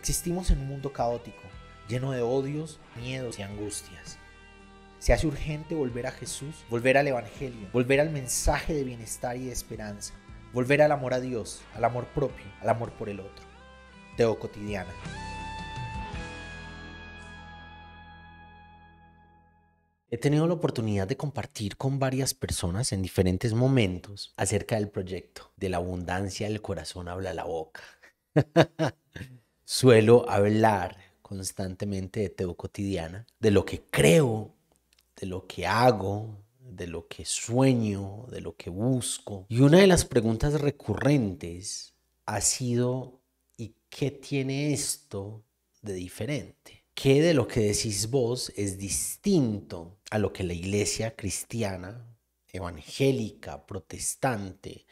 Existimos en un mundo caótico, lleno de odios, miedos y angustias. Se hace urgente volver a Jesús, volver al Evangelio, volver al mensaje de bienestar y de esperanza, volver al amor a Dios, al amor propio, al amor por el otro. Teo Cotidiana. He tenido la oportunidad de compartir con varias personas en diferentes momentos acerca del proyecto. De la abundancia del corazón habla la boca. Suelo hablar constantemente de Teo Cotidiana, de lo que creo de lo que hago, de lo que sueño, de lo que busco. Y una de las preguntas recurrentes ha sido, ¿y qué tiene esto de diferente? ¿Qué de lo que decís vos es distinto a lo que la iglesia cristiana, evangélica, protestante,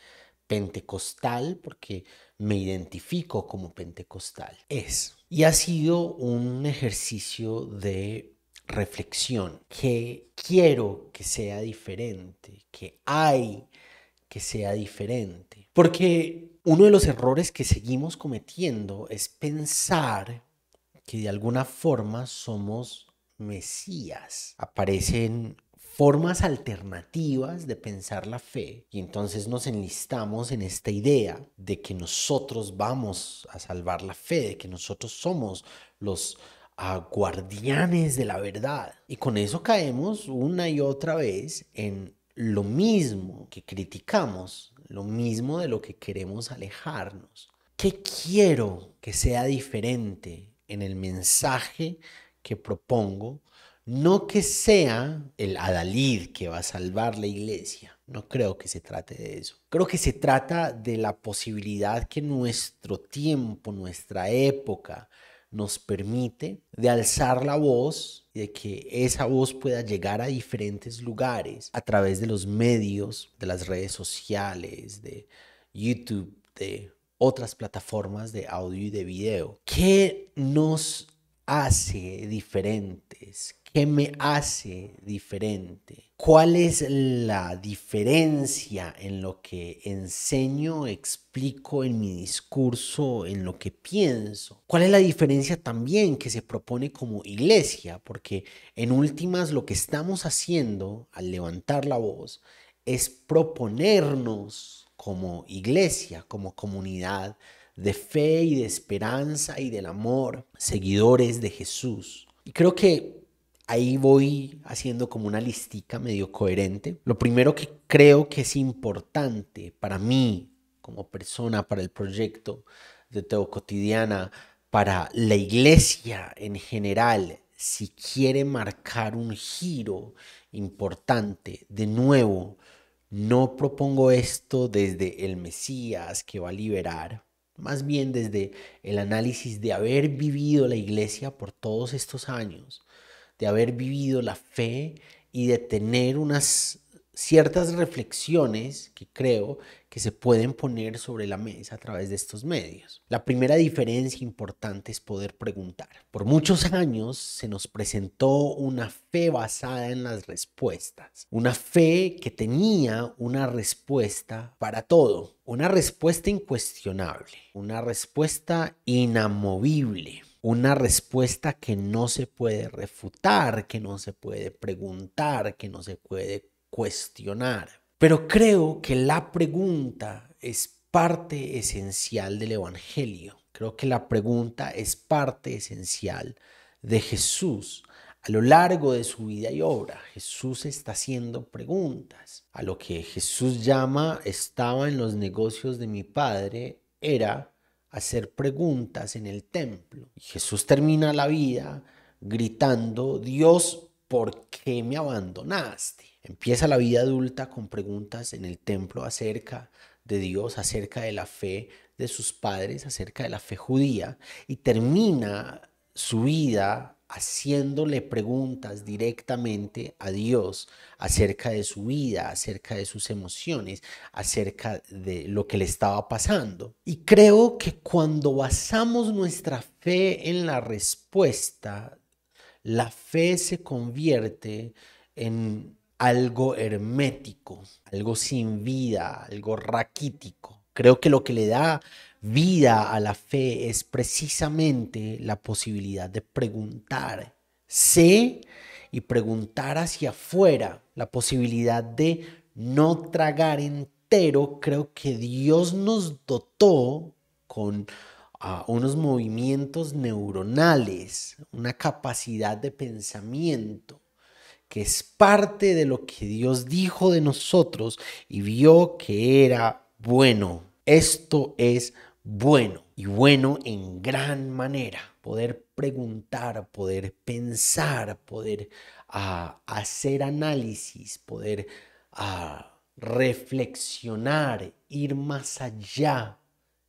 pentecostal, porque me identifico como pentecostal, es? Y ha sido un ejercicio de reflexión, que quiero que sea diferente, que hay que sea diferente. Porque uno de los errores que seguimos cometiendo es pensar que de alguna forma somos mesías. Aparecen formas alternativas de pensar la fe y entonces nos enlistamos en esta idea de que nosotros vamos a salvar la fe, de que nosotros somos los a guardianes de la verdad. Y con eso caemos una y otra vez en lo mismo que criticamos, lo mismo de lo que queremos alejarnos. ¿Qué quiero que sea diferente en el mensaje que propongo? No que sea el adalid que va a salvar la iglesia. No creo que se trate de eso. Creo que se trata de la posibilidad que nuestro tiempo, nuestra época, nos permite de alzar la voz y de que esa voz pueda llegar a diferentes lugares a través de los medios, de las redes sociales, de YouTube, de otras plataformas de audio y de video. ¿Qué nos hace diferentes? ¿Qué me hace diferente? ¿Cuál es la diferencia en lo que enseño, explico en mi discurso, en lo que pienso? ¿Cuál es la diferencia también que se propone como iglesia? Porque en últimas lo que estamos haciendo al levantar la voz es proponernos como iglesia, como comunidad de fe y de esperanza y del amor, seguidores de Jesús. Y creo que ahí voy haciendo como una listica medio coherente. Lo primero que creo que es importante para mí como persona, para el proyecto de Teo Cotidiana, para la iglesia en general, si quiere marcar un giro importante, de nuevo, no propongo esto desde el Mesías que va a liberar, más bien desde el análisis de haber vivido la iglesia por todos estos años, de haber vivido la fe y de tener unas ciertas reflexiones que creo que se pueden poner sobre la mesa a través de estos medios. La primera diferencia importante es poder preguntar. Por muchos años se nos presentó una fe basada en las respuestas, una fe que tenía una respuesta para todo, una respuesta incuestionable, una respuesta inamovible una respuesta que no se puede refutar, que no se puede preguntar, que no se puede cuestionar. Pero creo que la pregunta es parte esencial del Evangelio. Creo que la pregunta es parte esencial de Jesús. A lo largo de su vida y obra, Jesús está haciendo preguntas. A lo que Jesús llama estaba en los negocios de mi Padre era hacer preguntas en el templo. Y Jesús termina la vida gritando, Dios, ¿por qué me abandonaste? Empieza la vida adulta con preguntas en el templo acerca de Dios, acerca de la fe de sus padres, acerca de la fe judía, y termina su vida haciéndole preguntas directamente a Dios acerca de su vida, acerca de sus emociones, acerca de lo que le estaba pasando. Y creo que cuando basamos nuestra fe en la respuesta, la fe se convierte en algo hermético, algo sin vida, algo raquítico. Creo que lo que le da vida a la fe es precisamente la posibilidad de preguntar. Sé y preguntar hacia afuera, la posibilidad de no tragar entero, creo que Dios nos dotó con ah, unos movimientos neuronales, una capacidad de pensamiento que es parte de lo que Dios dijo de nosotros y vio que era bueno. Esto es bueno y bueno en gran manera. Poder preguntar, poder pensar, poder ah, hacer análisis, poder ah, reflexionar, ir más allá.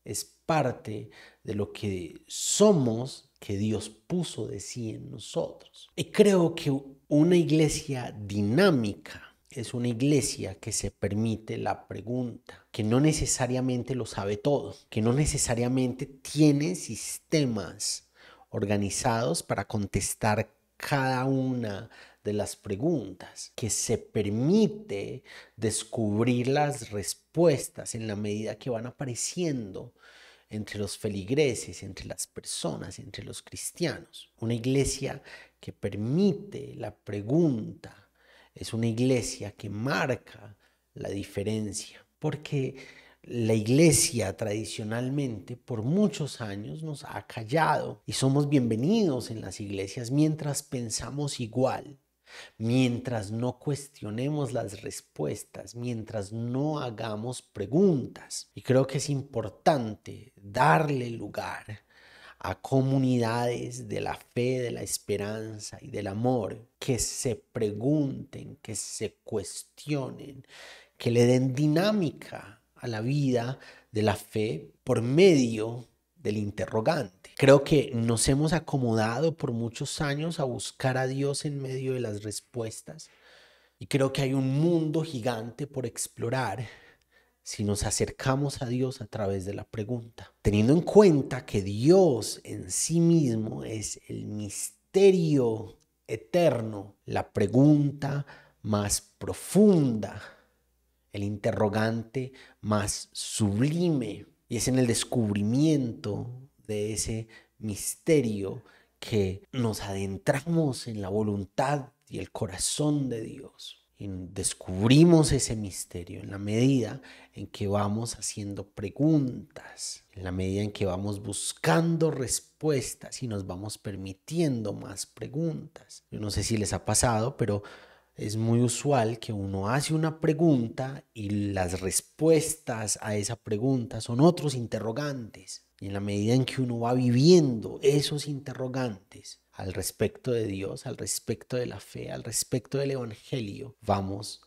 Es parte de lo que somos que Dios puso de sí en nosotros. Y creo que una iglesia dinámica es una iglesia que se permite la pregunta, que no necesariamente lo sabe todo, que no necesariamente tiene sistemas organizados para contestar cada una de las preguntas, que se permite descubrir las respuestas en la medida que van apareciendo entre los feligreses, entre las personas, entre los cristianos. Una iglesia que permite la pregunta es una iglesia que marca la diferencia, porque la iglesia tradicionalmente por muchos años nos ha callado y somos bienvenidos en las iglesias mientras pensamos igual, mientras no cuestionemos las respuestas, mientras no hagamos preguntas. Y creo que es importante darle lugar a comunidades de la fe, de la esperanza y del amor que se pregunten, que se cuestionen, que le den dinámica a la vida de la fe por medio del interrogante. Creo que nos hemos acomodado por muchos años a buscar a Dios en medio de las respuestas y creo que hay un mundo gigante por explorar si nos acercamos a Dios a través de la pregunta, teniendo en cuenta que Dios en sí mismo es el misterio eterno, la pregunta más profunda, el interrogante más sublime, y es en el descubrimiento de ese misterio que nos adentramos en la voluntad y el corazón de Dios y descubrimos ese misterio en la medida en que vamos haciendo preguntas, en la medida en que vamos buscando respuestas y nos vamos permitiendo más preguntas. Yo no sé si les ha pasado, pero es muy usual que uno hace una pregunta y las respuestas a esa pregunta son otros interrogantes. Y en la medida en que uno va viviendo esos interrogantes, al respecto de Dios, al respecto de la fe, al respecto del Evangelio, vamos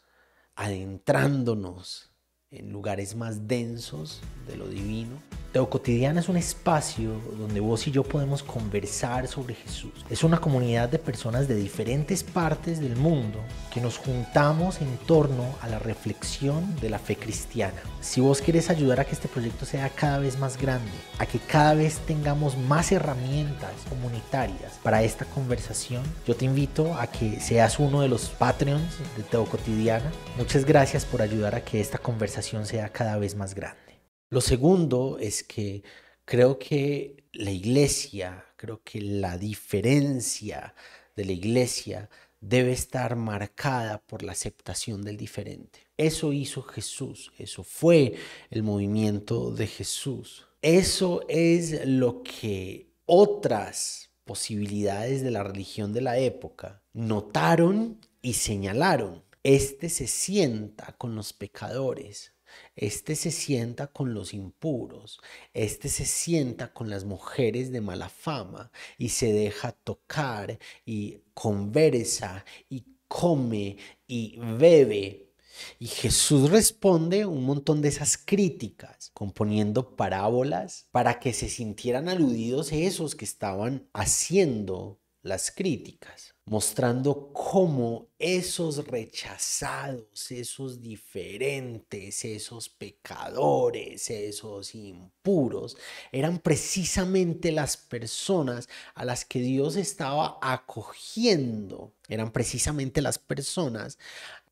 adentrándonos en lugares más densos de lo divino. Teo Cotidiana es un espacio donde vos y yo podemos conversar sobre Jesús. Es una comunidad de personas de diferentes partes del mundo que nos juntamos en torno a la reflexión de la fe cristiana. Si vos quieres ayudar a que este proyecto sea cada vez más grande, a que cada vez tengamos más herramientas comunitarias para esta conversación, yo te invito a que seas uno de los Patreons de Teo Cotidiana. Muchas gracias por ayudar a que esta conversación sea cada vez más grande. Lo segundo es que creo que la iglesia, creo que la diferencia de la iglesia debe estar marcada por la aceptación del diferente. Eso hizo Jesús, eso fue el movimiento de Jesús. Eso es lo que otras posibilidades de la religión de la época notaron y señalaron. Este se sienta con los pecadores, este se sienta con los impuros, este se sienta con las mujeres de mala fama y se deja tocar y conversa y come y bebe. Y Jesús responde un montón de esas críticas, componiendo parábolas para que se sintieran aludidos esos que estaban haciendo las críticas mostrando cómo esos rechazados, esos diferentes, esos pecadores, esos impuros, eran precisamente las personas a las que Dios estaba acogiendo, eran precisamente las personas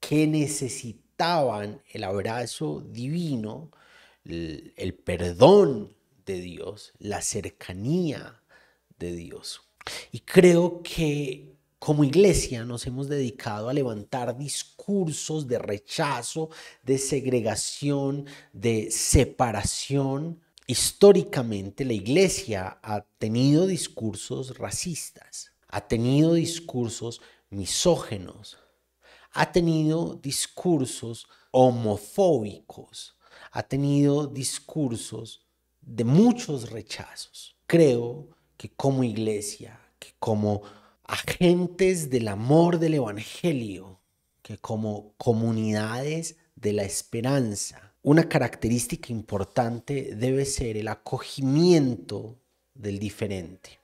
que necesitaban el abrazo divino, el, perdón de Dios, la cercanía de Dios. Y creo que como iglesia nos hemos dedicado a levantar discursos de rechazo, de segregación, de separación. Históricamente la iglesia ha tenido discursos racistas, ha tenido discursos misógenos, ha tenido discursos homofóbicos, ha tenido discursos de muchos rechazos. Creo que como iglesia, que como agentes del amor del Evangelio, que como comunidades de la esperanza, una característica importante debe ser el acogimiento del diferente.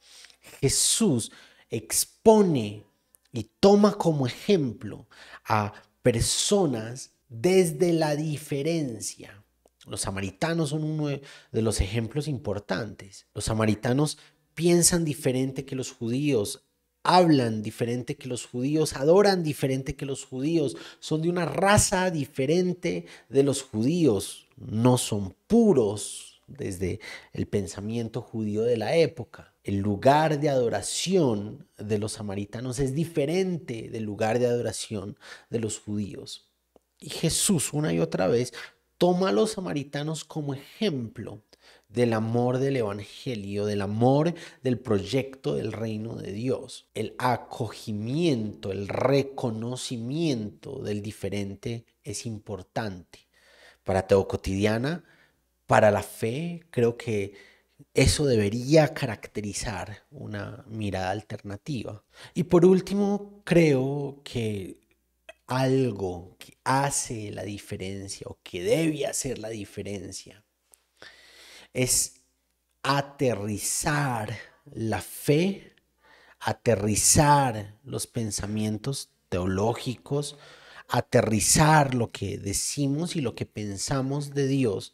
Jesús expone y toma como ejemplo a personas desde la diferencia. Los samaritanos son uno de los ejemplos importantes. Los samaritanos piensan diferente que los judíos, hablan diferente que los judíos, adoran diferente que los judíos, son de una raza diferente de los judíos, no son puros desde el pensamiento judío de la época. El lugar de adoración de los samaritanos es diferente del lugar de adoración de los judíos. Y Jesús una y otra vez toma a los samaritanos como ejemplo del amor del Evangelio, del amor del proyecto del reino de Dios. El acogimiento, el reconocimiento del diferente es importante. Para Teo Cotidiana, para la fe, creo que eso debería caracterizar una mirada alternativa. Y por último, creo que algo que hace la diferencia o que debe hacer la diferencia es aterrizar la fe, aterrizar los pensamientos teológicos, aterrizar lo que decimos y lo que pensamos de Dios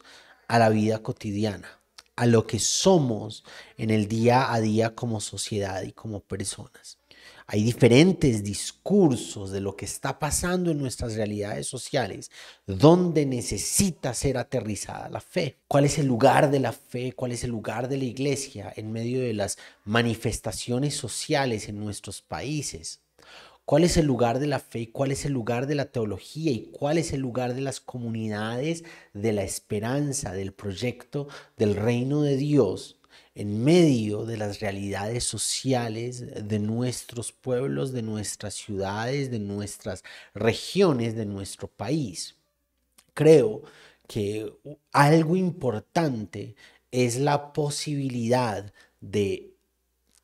a la vida cotidiana, a lo que somos en el día a día como sociedad y como personas. Hay diferentes discursos de lo que está pasando en nuestras realidades sociales, donde necesita ser aterrizada la fe. ¿Cuál es el lugar de la fe? ¿Cuál es el lugar de la iglesia en medio de las manifestaciones sociales en nuestros países? ¿Cuál es el lugar de la fe? ¿Cuál es el lugar de la teología? ¿Y cuál es el lugar de las comunidades de la esperanza, del proyecto del reino de Dios? En medio de las realidades sociales de nuestros pueblos, de nuestras ciudades, de nuestras regiones, de nuestro país. Creo que algo importante es la posibilidad de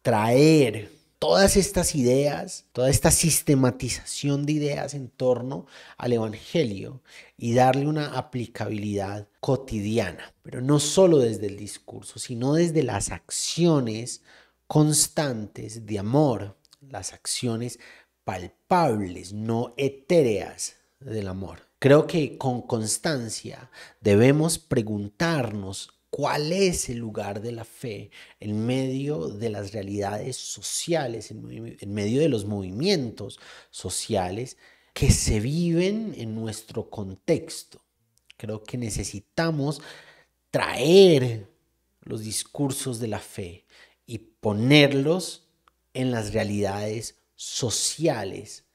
traer todas estas ideas, toda esta sistematización de ideas en torno al Evangelio y darle una aplicabilidad cotidiana, pero no solo desde el discurso, sino desde las acciones constantes de amor, las acciones palpables, no etéreas del amor. Creo que con constancia debemos preguntarnos cuál es el lugar de la fe en medio de las realidades sociales, en, medio de los movimientos sociales que se viven en nuestro contexto. Creo que necesitamos traer los discursos de la fe y ponerlos en las realidades sociales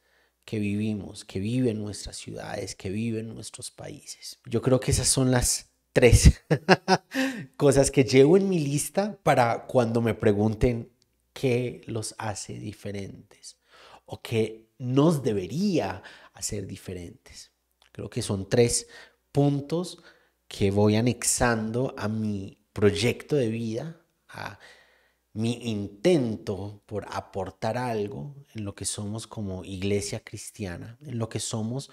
que vivimos, que viven nuestras ciudades, que viven nuestros países. Yo creo que esas son las tres cosas que llevo en mi lista para cuando me pregunten qué los hace diferentes o qué nos debería hacer diferentes. Creo que son tres puntos que voy anexando a mi proyecto de vida, a mi intento por aportar algo en lo que somos como iglesia cristiana, en lo que somos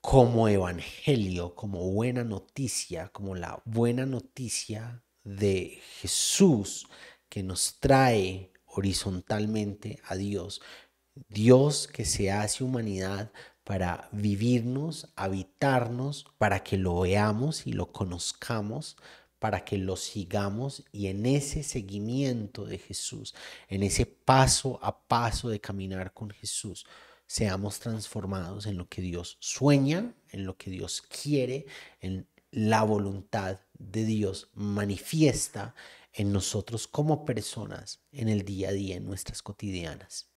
como evangelio, como buena noticia, como la buena noticia de Jesús que nos trae horizontalmente a Dios. Dios que se hace humanidad para vivirnos, habitarnos, para que lo veamos y lo conozcamos, para que lo sigamos y en ese seguimiento de Jesús, en ese paso a paso de caminar con Jesús, seamos transformados en lo que Dios sueña, en lo que Dios quiere, en la voluntad de Dios manifiesta en nosotros como personas en el día a día, en nuestras cotidianas.